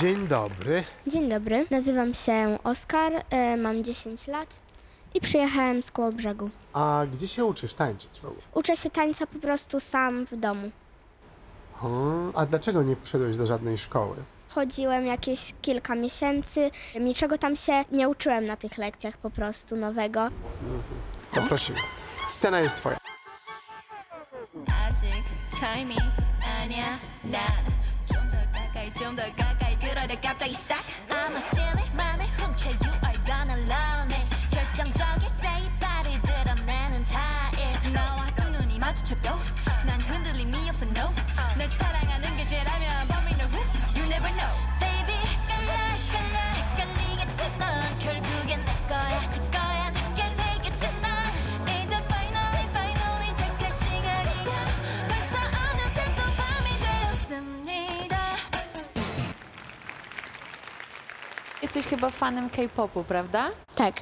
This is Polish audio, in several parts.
Dzień dobry. Dzień dobry, nazywam się Oskar, e, mam 10 lat i przyjechałem z Kołobrzegu. A gdzie się uczysz tańczyć w ogóle? Uczę się tańca po prostu sam w domu. Hmm, a dlaczego nie poszedłeś do żadnej szkoły? Chodziłem jakieś kilka miesięcy, niczego tam się nie uczyłem na tych lekcjach po prostu nowego. Poprosimy. Scena jest twoja. 아직 타임이 아니야 난좀더 가까이 좀 더 가까이 그러다 갑자기 싹 I'ma steal it 맘을 훔쳐 You are gonna love me 결정적일 때이 발을 드러내는 타입 나와 두 눈이 마주쳐도 난 흔들림이 없어 no 널 사랑 Jesteś chyba fanem K-popu, prawda? Tak,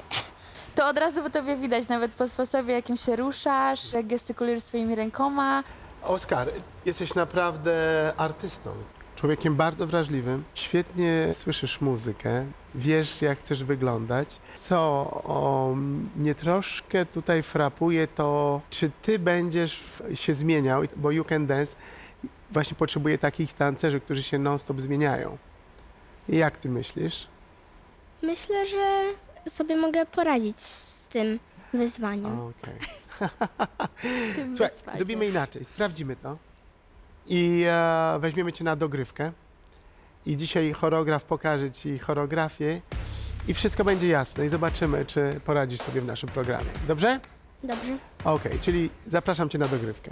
To od razu po tobie widać, nawet po sposobie, jakim się ruszasz, jak gestykulujesz swoimi rękoma. Oskar, jesteś naprawdę artystą. Człowiekiem bardzo wrażliwym. Świetnie słyszysz muzykę, wiesz jak chcesz wyglądać. Co o, mnie troszkę tutaj frapuje, to czy ty będziesz się zmieniał, bo You Can Dance właśnie potrzebuje takich tancerzy, którzy się non-stop zmieniają. Jak ty myślisz? Myślę, że sobie mogę poradzić z tym wyzwaniem. Okej. Słuchaj, zrobimy inaczej. Sprawdzimy to. I e, weźmiemy cię na dogrywkę. I dzisiaj choreograf pokaże ci choreografię. I wszystko będzie jasne. I zobaczymy, czy poradzisz sobie w naszym programie. Dobrze? Dobrze. Okej, czyli zapraszam cię na dogrywkę.